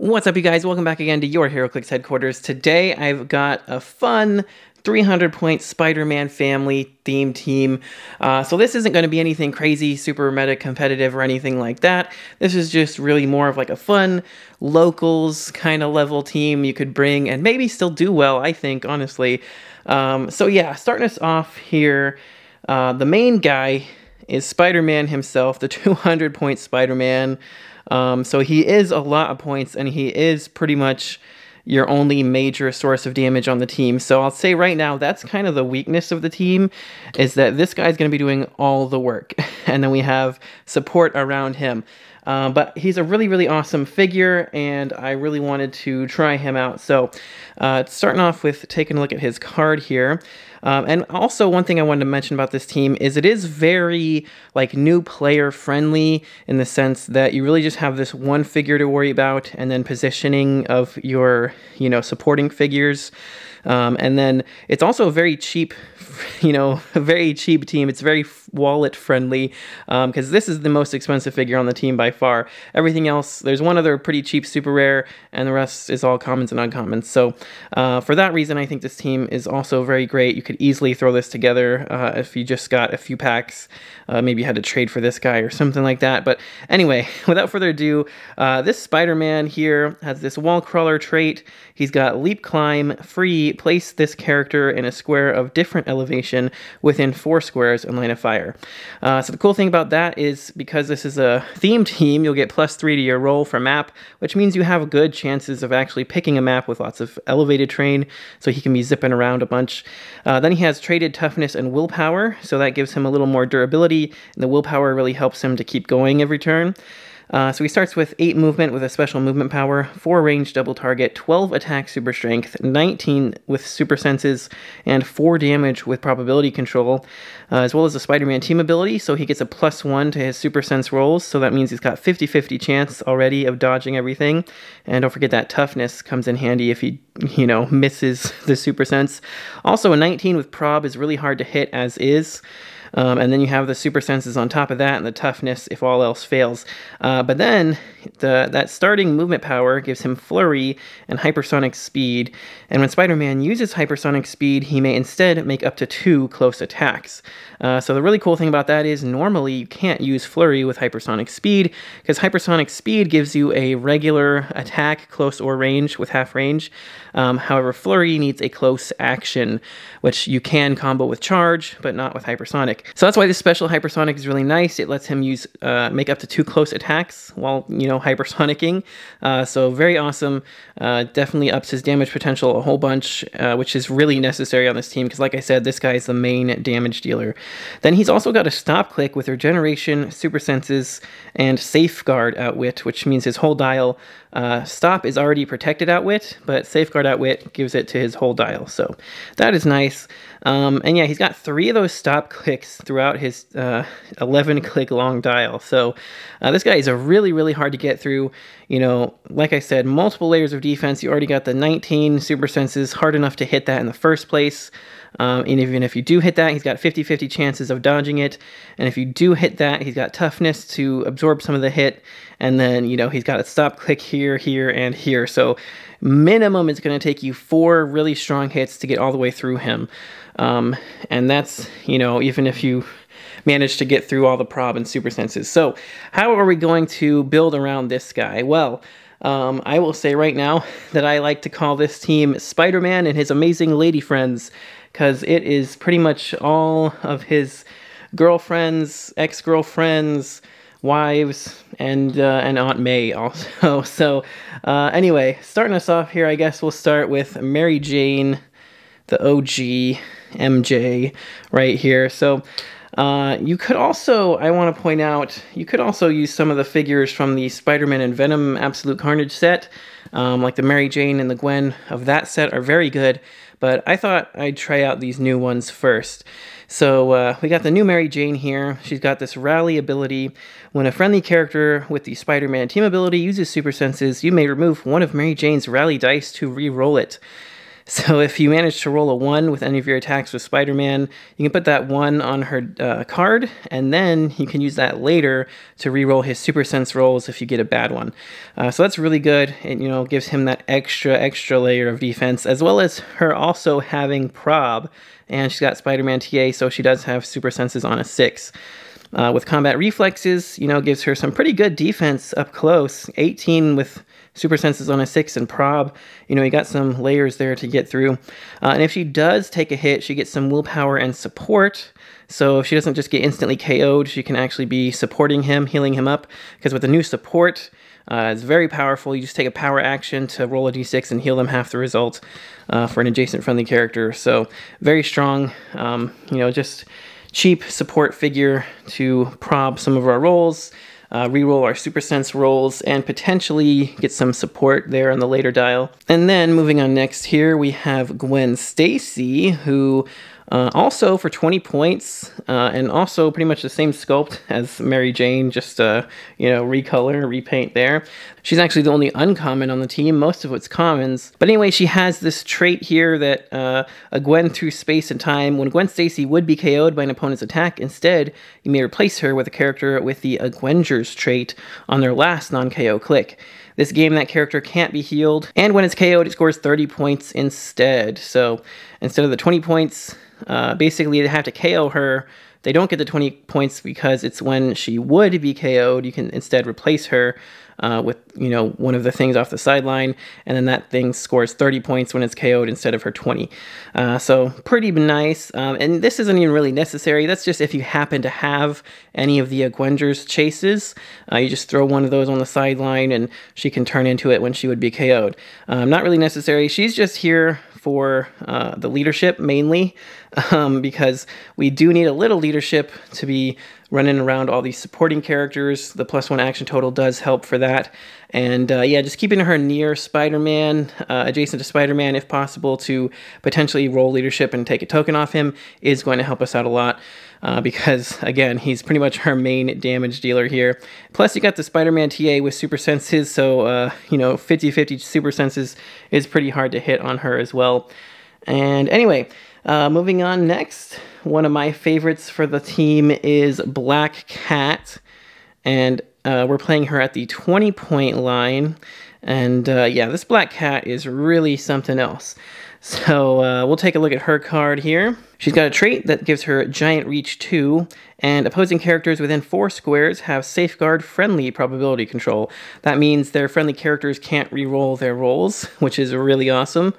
What's up, you guys? Welcome back again to your HeroClix headquarters. Today, I've got a fun 300 point Spider Man family theme team. Uh, so, this isn't going to be anything crazy, super meta competitive, or anything like that. This is just really more of like a fun locals kind of level team you could bring and maybe still do well, I think, honestly. Um, so, yeah, starting us off here, uh, the main guy is Spider Man himself, the 200 point Spider Man. Um, so he is a lot of points, and he is pretty much your only major source of damage on the team. So I'll say right now that's kind of the weakness of the team is that this guy's going to be doing all the work, and then we have support around him. Uh, but he's a really, really awesome figure, and I really wanted to try him out. So, uh, starting off with taking a look at his card here. Um, and also, one thing I wanted to mention about this team is it is very like new player friendly in the sense that you really just have this one figure to worry about, and then positioning of your you know supporting figures. Um, and then it's also a very cheap, you know, a very cheap team. It's very wallet friendly because um, this is the most expensive figure on the team by far. Everything else, there's one other pretty cheap super rare, and the rest is all commons and uncommons. So uh, for that reason, I think this team is also very great. You could easily throw this together uh, if you just got a few packs. Uh, maybe you had to trade for this guy or something like that. But anyway, without further ado, uh, this Spider-Man here has this wall crawler trait. He's got leap climb, free, place this character in a square of different elevation within four squares and line of fire. Uh, so the cool thing about that is because this is a theme team, you'll get plus three to your roll for map, which means you have good chances of actually picking a map with lots of elevated terrain, so he can be zipping around a bunch. Uh, then he has traded toughness and willpower, so that gives him a little more durability, and the willpower really helps him to keep going every turn. Uh, so he starts with 8 movement with a special movement power, 4 range double target, 12 attack super strength, 19 with super senses, and 4 damage with probability control, uh, as well as a Spider Man team ability. So he gets a plus 1 to his super sense rolls, so that means he's got 50 50 chance already of dodging everything. And don't forget that toughness comes in handy if he, you know, misses the super sense. Also, a 19 with prob is really hard to hit as is. Um, and then you have the super senses on top of that and the toughness if all else fails. Uh, but then the, that starting movement power gives him flurry and hypersonic speed. And when Spider Man uses hypersonic speed, he may instead make up to two close attacks. Uh, so the really cool thing about that is normally you can't use flurry with hypersonic speed because hypersonic speed gives you a regular attack, close or range with half range. Um, however, flurry needs a close action, which you can combo with charge, but not with hypersonic. So that's why this special hypersonic is really nice. It lets him use uh, make up to two close attacks while you know hypersonicking. Uh, so very awesome. Uh, definitely ups his damage potential a whole bunch, uh, which is really necessary on this team because, like I said, this guy is the main damage dealer. Then he's also got a stop click with regeneration, super senses, and safeguard outwit, which means his whole dial uh, stop is already protected outwit, but safeguard outwit gives it to his whole dial. So that is nice. Um, and yeah, he's got three of those stop clicks throughout his uh, 11 click long dial. So uh, this guy is a really, really hard to get through. You know, like I said, multiple layers of defense. You already got the 19 super senses, hard enough to hit that in the first place. Um, and even if you do hit that, he's got 50 50 chances of dodging it. And if you do hit that, he's got toughness to absorb some of the hit. And then, you know, he's got a stop click here, here, and here. So, minimum, it's going to take you four really strong hits to get all the way through him. Um, and that's, you know, even if you manage to get through all the prob and super senses. So, how are we going to build around this guy? Well, um, I will say right now that I like to call this team Spider Man and his amazing lady friends because it is pretty much all of his girlfriends, ex girlfriends, wives, and uh, and Aunt May also. So uh, anyway, starting us off here, I guess we'll start with Mary Jane, the OG MJ, right here. So. Uh, you could also, I want to point out, you could also use some of the figures from the Spider-Man and Venom Absolute Carnage set, um, like the Mary Jane and the Gwen of that set are very good, but I thought I'd try out these new ones first. So uh, we got the new Mary Jane here. She's got this rally ability. When a friendly character with the Spider-Man team ability uses super senses, you may remove one of Mary Jane's rally dice to re-roll it. So if you manage to roll a 1 with any of your attacks with Spider-Man, you can put that 1 on her uh, card, and then you can use that later to re-roll his Super Sense rolls if you get a bad one. Uh, so that's really good. It you know gives him that extra, extra layer of defense, as well as her also having Prob, and she's got Spider-Man TA, so she does have Super Senses on a 6. Uh, with combat reflexes, you know, gives her some pretty good defense up close. 18 with super senses on a 6 and prob. You know, you got some layers there to get through. Uh, and if she does take a hit, she gets some willpower and support. So if she doesn't just get instantly KO'd, she can actually be supporting him, healing him up. Because with the new support, uh, it's very powerful. You just take a power action to roll a d6 and heal them half the result uh, for an adjacent friendly character. So very strong. Um, you know, just cheap support figure to prob some of our rolls, uh, reroll our Super Sense rolls, and potentially get some support there on the later dial. And then moving on next here, we have Gwen Stacy, who uh, also for 20 points, uh, and also pretty much the same sculpt as Mary Jane, just uh, you know recolor, repaint there. She's actually the only uncommon on the team. Most of it's commons, but anyway, she has this trait here that uh, a Gwen through space and time. When Gwen Stacy would be KO'd by an opponent's attack, instead you may replace her with a character with the Agwengers trait on their last non-KO click. This game, that character can't be healed, and when it's KO'd, it scores 30 points instead. So instead of the 20 points, uh, basically, they have to KO her. They don't get the 20 points because it's when she would be KO'd. You can instead replace her uh, with you know one of the things off the sideline, and then that thing scores 30 points when it's KO'd instead of her 20. Uh, so pretty nice. Um, and this isn't even really necessary. That's just if you happen to have any of the Agwengers chases, uh, you just throw one of those on the sideline, and she can turn into it when she would be KO'd. Um, not really necessary. She's just here for uh, the leadership mainly, um, because we do need a little leadership to be running around all these supporting characters. The plus one action total does help for that. And uh, yeah, just keeping her near Spider Man, uh, adjacent to Spider Man if possible, to potentially roll leadership and take a token off him is going to help us out a lot. Uh, because again, he's pretty much our main damage dealer here. Plus, you got the Spider Man TA with super senses, so uh, you know, 50 50 super senses is pretty hard to hit on her as well. And anyway, uh, moving on next, one of my favorites for the team is Black Cat, and uh, we're playing her at the 20 point line. And uh, yeah, this Black Cat is really something else. So uh, we'll take a look at her card here. She's got a trait that gives her Giant Reach 2, and opposing characters within 4 squares have Safeguard Friendly probability control. That means their friendly characters can't re-roll their rolls, which is really awesome.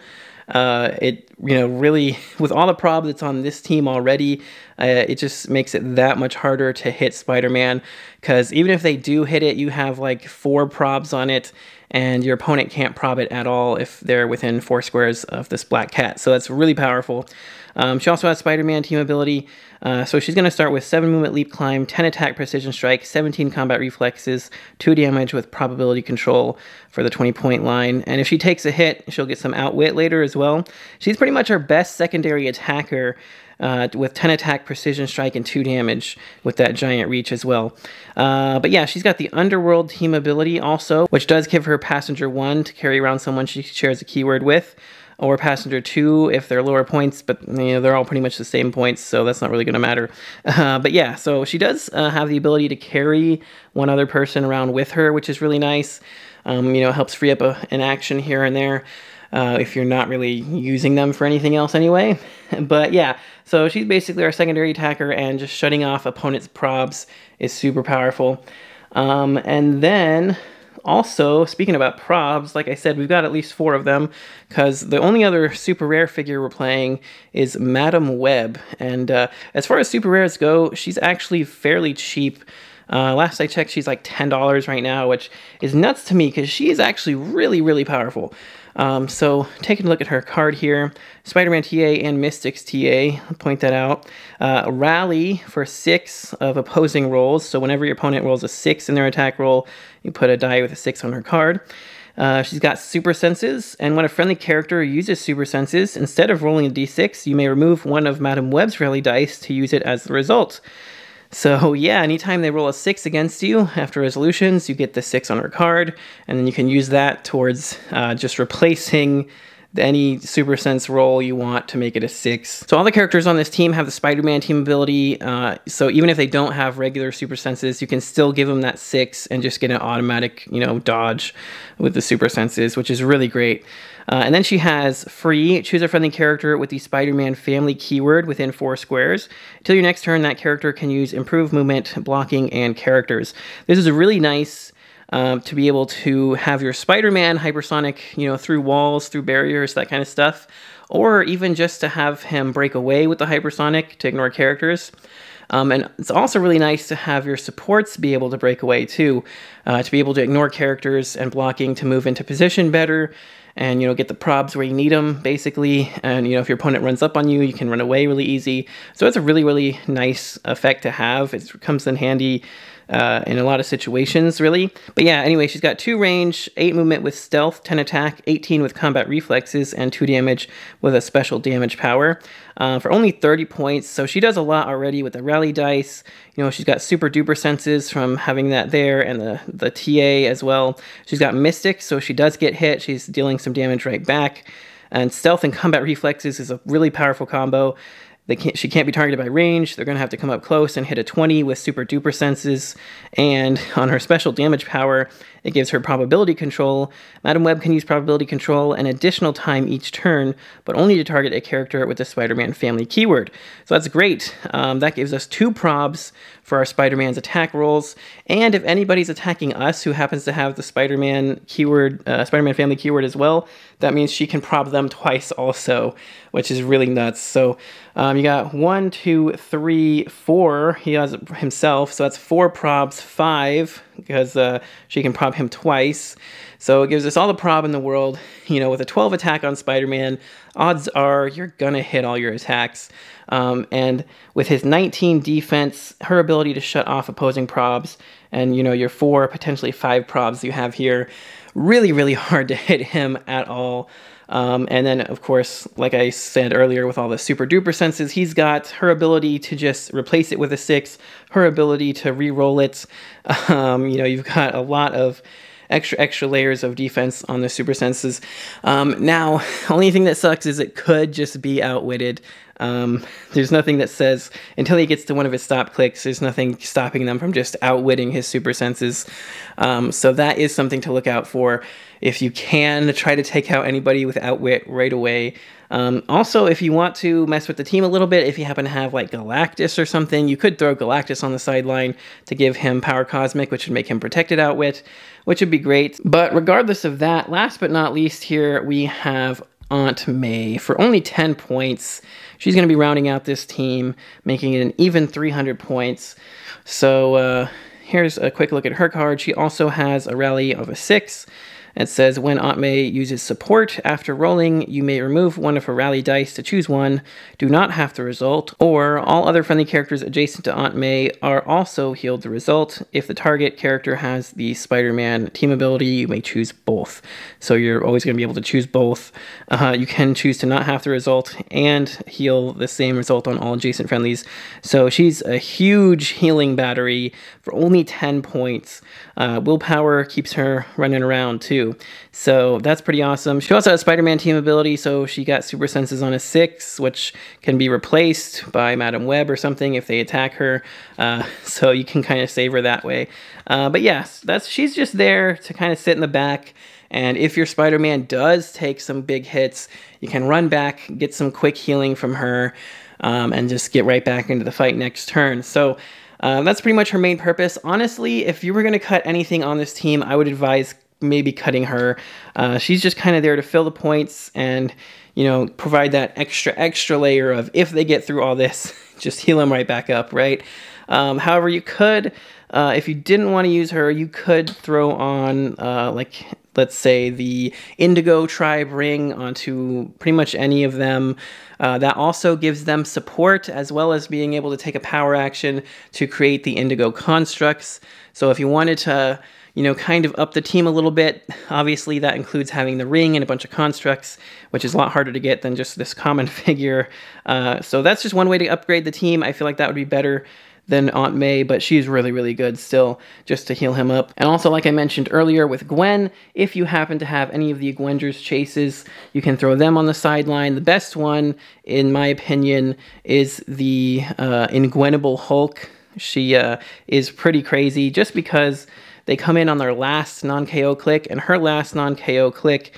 Uh, it you know really with all the prob that's on this team already, uh, it just makes it that much harder to hit Spider-Man because even if they do hit it, you have like four probs on it, and your opponent can't prob it at all if they're within four squares of this black cat. So that's really powerful. Um, she also has Spider-Man team ability, uh, so she's going to start with 7 movement leap climb, 10 attack precision strike, 17 combat reflexes, 2 damage with probability control for the 20 point line. And if she takes a hit, she'll get some outwit later as well. She's pretty much our best secondary attacker. Uh, with 10 attack, precision strike, and 2 damage with that giant reach as well. Uh, but yeah, she's got the Underworld team ability also, which does give her Passenger 1 to carry around someone she shares a keyword with or passenger two if they're lower points, but you know they're all pretty much the same points, so that's not really going to matter. Uh, but yeah, so she does uh, have the ability to carry one other person around with her, which is really nice. Um, you know, helps free up a, an action here and there. Uh, if you're not really using them for anything else anyway. but yeah, so she's basically our secondary attacker, and just shutting off opponents' probs is super powerful. Um, and then also, speaking about probs, like I said, we've got at least four of them because the only other super rare figure we're playing is Madame Web. And uh, as far as super rares go, she's actually fairly cheap. Uh, last I checked, she's like $10 right now, which is nuts to me because she is actually really, really powerful. Um, so taking a look at her card here, Spider-Man TA and Mystics TA, I'll point that out. Uh, rally for six of opposing rolls. So whenever your opponent rolls a six in their attack roll, you put a die with a six on her card. Uh, she's got super senses, and when a friendly character uses super senses, instead of rolling a d6, you may remove one of Madame Web's rally dice to use it as the result. So yeah, anytime they roll a six against you after resolutions, you get the six on her card, and then you can use that towards uh, just replacing any Super Sense roll you want to make it a six. So all the characters on this team have the Spider-Man team ability. Uh, so even if they don't have regular Super Senses, you can still give them that six and just get an automatic, you know, dodge with the Super Senses, which is really great. Uh, and then she has free, choose a friendly character with the Spider-Man family keyword within four squares. Until your next turn, that character can use improved movement, blocking, and characters. This is a really nice um, to be able to have your Spider-Man hypersonic, you know, through walls, through barriers, that kind of stuff, or even just to have him break away with the hypersonic to ignore characters. Um, and it's also really nice to have your supports be able to break away too, uh, to be able to ignore characters and blocking to move into position better and you know get the probs where you need them basically. And you know if your opponent runs up on you you can run away really easy. So it's a really really nice effect to have. It comes in handy uh, in a lot of situations, really. But yeah, anyway, she's got 2 range, 8 movement with stealth, 10 attack, 18 with combat reflexes, and 2 damage with a special damage power uh, for only 30 points. So she does a lot already with the rally dice. You know, she's got super duper senses from having that there and the, the TA as well. She's got Mystic, so she does get hit. She's dealing some damage right back. And stealth and combat reflexes is a really powerful combo. They can't, she can't be targeted by range. They're going to have to come up close and hit a 20 with super duper senses. And on her special damage power, it gives her probability control. Madam Web can use probability control an additional time each turn, but only to target a character with the Spider-Man family keyword. So that's great. Um, that gives us two probs for our Spider-Man's attack rolls. And if anybody's attacking us who happens to have the Spider-Man keyword, uh, Spider-Man family keyword as well, that means she can prob them twice also, which is really nuts. So um, you got one, two, three, four. He has himself, so that's four probs, five because uh, she can prob him twice. So it gives us all the prob in the world. You know, with a 12 attack on Spider Man, odds are you're going to hit all your attacks. Um, and with his 19 defense, her ability to shut off opposing probs, and, you know, your four, potentially five probs you have here, really, really hard to hit him at all. Um, and then, of course, like I said earlier, with all the super duper senses, he's got her ability to just replace it with a six, her ability to re-roll it. Um, you know, you've got a lot of extra extra layers of defense on the super senses. Um, now, only thing that sucks is it could just be outwitted. Um, there's nothing that says until he gets to one of his stop clicks. There's nothing stopping them from just outwitting his super senses. Um, so that is something to look out for if you can try to take out anybody with outwit right away. Um, also, if you want to mess with the team a little bit, if you happen to have like Galactus or something, you could throw Galactus on the sideline to give him Power Cosmic, which would make him protected outwit, which would be great. But regardless of that, last but not least here, we have Aunt May for only 10 points. She's going to be rounding out this team, making it an even 300 points. So uh, here's a quick look at her card. She also has a rally of a 6. It says when Aunt May uses support after rolling, you may remove one of her rally dice to choose one, do not have the result, or all other friendly characters adjacent to Aunt May are also healed the result. If the target character has the Spider Man team ability, you may choose both. So you're always going to be able to choose both. Uh, you can choose to not have the result and heal the same result on all adjacent friendlies. So she's a huge healing battery for only 10 points. Uh, willpower keeps her running around too. So that's pretty awesome. She also has Spider Man team ability, so she got super senses on a 6, which can be replaced by Madam Web or something if they attack her. Uh, so you can kind of save her that way. Uh, but yes, that's she's just there to kind of sit in the back. And if your Spider Man does take some big hits, you can run back, get some quick healing from her, um, and just get right back into the fight next turn. So uh, that's pretty much her main purpose. Honestly, if you were going to cut anything on this team, I would advise maybe cutting her. Uh, she's just kind of there to fill the points and, you know, provide that extra, extra layer of if they get through all this, just heal them right back up, right? Um, however, you could, uh, if you didn't want to use her, you could throw on, uh, like, let's say the Indigo Tribe ring onto pretty much any of them. Uh, that also gives them support as well as being able to take a power action to create the Indigo constructs. So if you wanted to, you know, kind of up the team a little bit, obviously that includes having the ring and a bunch of constructs, which is a lot harder to get than just this common figure. Uh, so that's just one way to upgrade the team. I feel like that would be better than Aunt May, but she's really, really good still just to heal him up. And also, like I mentioned earlier with Gwen, if you happen to have any of the Gwenders chases, you can throw them on the sideline. The best one, in my opinion, is the uh, Ingwenable Hulk. She uh, is pretty crazy just because they come in on their last non KO click, and her last non KO click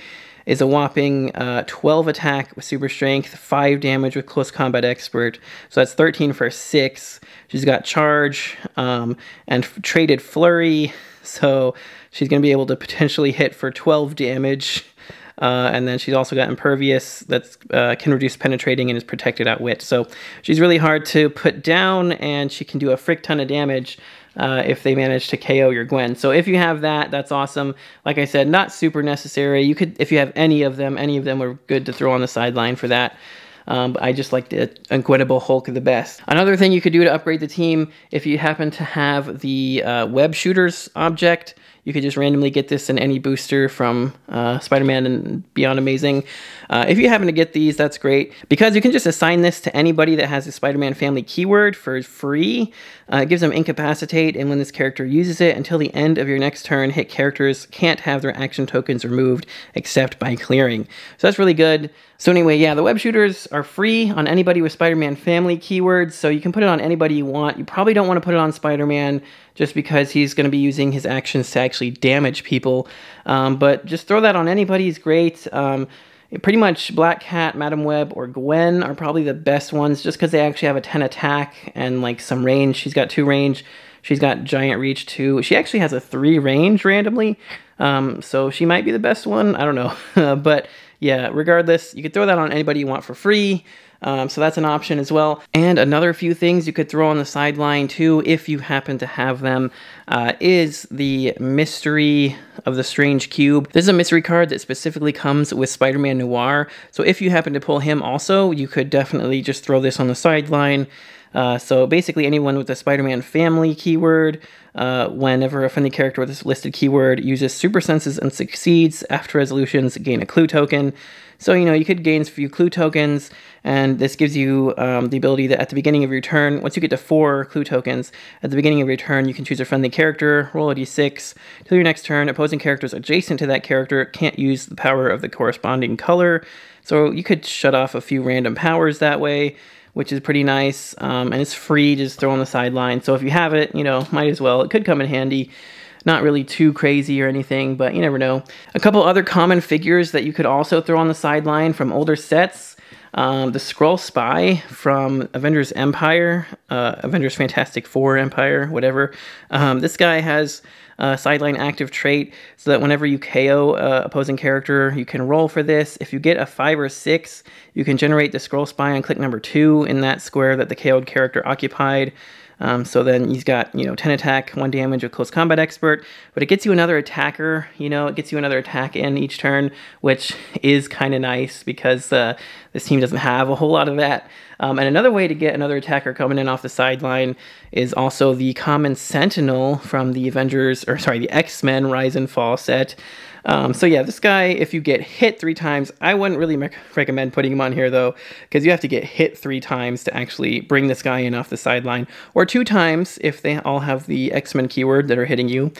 is a whopping uh, 12 attack with super strength, 5 damage with close combat expert. So that's 13 for 6. She's got charge um, and traded flurry. So she's going to be able to potentially hit for 12 damage. Uh, and then she's also got impervious that uh, can reduce penetrating and is protected outwit. So she's really hard to put down, and she can do a frick ton of damage uh, if they manage to KO your Gwen. So if you have that, that's awesome. Like I said, not super necessary. You could, if you have any of them, any of them are good to throw on the sideline for that. Um, I just like the Unquittable Hulk the best. Another thing you could do to upgrade the team, if you happen to have the uh, web shooters object, you could just randomly get this in any booster from uh, Spider-Man and Beyond Amazing. Uh, if you happen to get these, that's great because you can just assign this to anybody that has a Spider-Man family keyword for free. Uh, it gives them incapacitate, and when this character uses it until the end of your next turn, hit characters can't have their action tokens removed except by clearing. So that's really good. So anyway, yeah, the web shooters are free on anybody with Spider-Man family keywords, so you can put it on anybody you want. You probably don't want to put it on Spider-Man just because he's going to be using his actions to actually damage people. Um, but just throw that on anybody is great. Um, pretty much Black Cat, Madam Web, or Gwen are probably the best ones just because they actually have a 10 attack and like some range. She's got two range. She's got giant reach too. She actually has a three range randomly. Um, so she might be the best one. I don't know. but yeah, regardless, you could throw that on anybody you want for free. Um, so that's an option as well. And another few things you could throw on the sideline too, if you happen to have them, uh, is the Mystery of the Strange Cube. This is a mystery card that specifically comes with Spider Man Noir. So if you happen to pull him also, you could definitely just throw this on the sideline. Uh, so basically, anyone with the Spider-Man family keyword, uh, whenever a friendly character with this listed keyword uses super senses and succeeds after resolutions, gain a clue token. So, you know, you could gain a few clue tokens, and this gives you um, the ability that at the beginning of your turn, once you get to four clue tokens, at the beginning of your turn, you can choose a friendly character, roll a d6. Till your next turn, opposing characters adjacent to that character can't use the power of the corresponding color. So you could shut off a few random powers that way which is pretty nice. Um, and it's free, just throw on the sideline. So if you have it, you know, might as well. It could come in handy not really too crazy or anything, but you never know. A couple other common figures that you could also throw on the sideline from older sets. Um, the Skrull Spy from Avengers Empire, uh, Avengers Fantastic Four Empire, whatever. Um, this guy has a sideline active trait so that whenever you KO a opposing character, you can roll for this. If you get a five or six, you can generate the Skrull Spy on click number two in that square that the KO'd character occupied. Um, so then he's got, you know, 10 attack, 1 damage with close combat expert, but it gets you another attacker, you know, it gets you another attack in each turn, which is kind of nice because uh, this team doesn't have a whole lot of that. Um, and another way to get another attacker coming in off the sideline is also the Common Sentinel from the Avengers, or sorry, the X-Men Rise and Fall set. Um, so yeah, this guy, if you get hit three times, I wouldn't really recommend putting him on here though, because you have to get hit three times to actually bring this guy in off the sideline, or two times if they all have the X-Men keyword that are hitting you.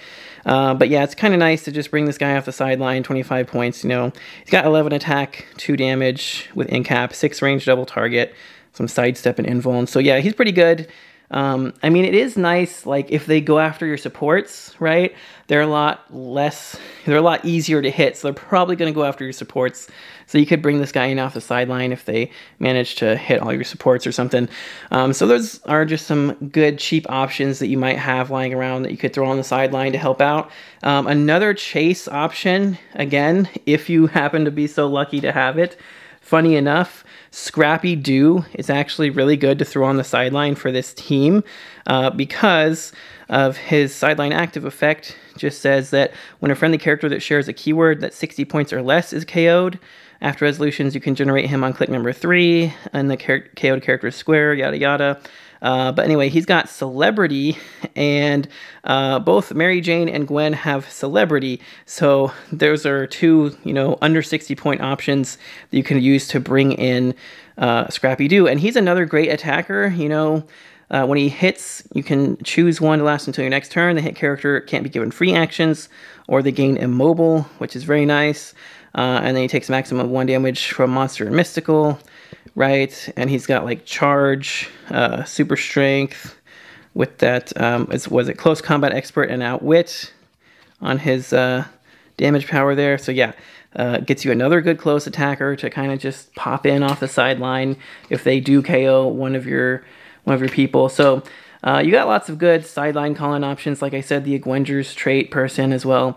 Uh, but yeah, it's kind of nice to just bring this guy off the sideline, 25 points, you know. He's got 11 attack, 2 damage with incap, 6 range double target, some sidestep and invuln. So yeah, he's pretty good. Um, I mean, it is nice, like, if they go after your supports, right? They're a lot less, they're a lot easier to hit, so they're probably going to go after your supports. So you could bring this guy in off the sideline if they manage to hit all your supports or something. Um, so those are just some good, cheap options that you might have lying around that you could throw on the sideline to help out. Um, another chase option, again, if you happen to be so lucky to have it, funny enough, Scrappy Doo is actually really good to throw on the sideline for this team uh, because of his sideline active effect. Just says that when a friendly character that shares a keyword that 60 points or less is KO'd, after resolutions, you can generate him on click number three and the char- KO'd character is square, yada yada. Uh, but anyway, he's got celebrity, and uh, both Mary Jane and Gwen have celebrity. So those are two, you know, under 60 point options that you can use to bring in uh, Scrappy Doo. And he's another great attacker. You know, Uh, when he hits, you can choose one to last until your next turn. The hit character can't be given free actions, or they gain immobile, which is very nice. Uh, and then he takes maximum one damage from monster and mystical, right? And he's got like charge, uh, super strength, with that um, was it close combat expert and outwit on his uh, damage power there. So yeah, uh, gets you another good close attacker to kind of just pop in off the sideline if they do KO one of your one of your people. So uh, you got lots of good sideline calling options. Like I said, the Agwengers trait person as well.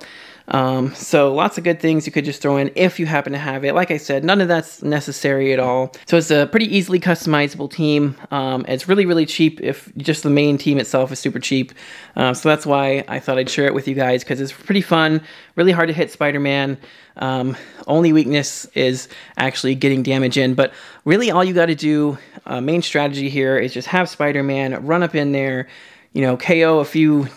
Um, so lots of good things you could just throw in if you happen to have it. Like I said, none of that's necessary at all. So it's a pretty easily customizable team. Um, it's really, really cheap if just the main team itself is super cheap. Uh, so that's why I thought I'd share it with you guys because it's pretty fun, really hard to hit Spider-Man. Um, only weakness is actually getting damage in, but really all you got to do, uh, main strategy here is just have Spider-Man run up in there, you know, KO a few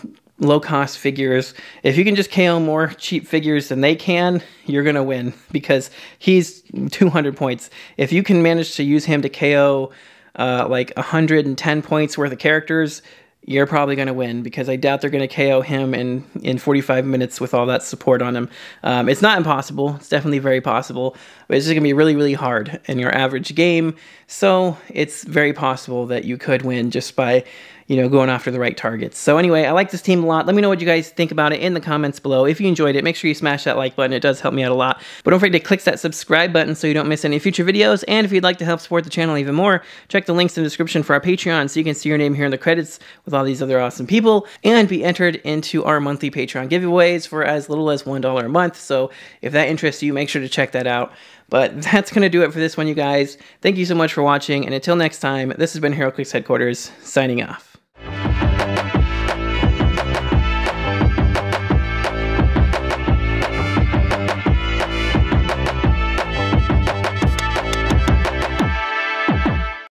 low cost figures. If you can just KO more cheap figures than they can, you're going to win because he's 200 points. If you can manage to use him to KO uh, like 110 points worth of characters, you're probably going to win because I doubt they're going to KO him in, in 45 minutes with all that support on him. Um, it's not impossible. It's definitely very possible, but it's just going to be really, really hard in your average game. So it's very possible that you could win just by you know, going after the right targets. So anyway, I like this team a lot. Let me know what you guys think about it in the comments below. If you enjoyed it, make sure you smash that like button. It does help me out a lot. But don't forget to click that subscribe button so you don't miss any future videos. And if you'd like to help support the channel even more, check the links in the description for our Patreon so you can see your name here in the credits with all these other awesome people and be entered into our monthly Patreon giveaways for as little as $1 a month. So if that interests you, make sure to check that out. But that's going to do it for this one, you guys. Thank you so much for watching, and until next time, this has been HeroClix Headquarters, signing off you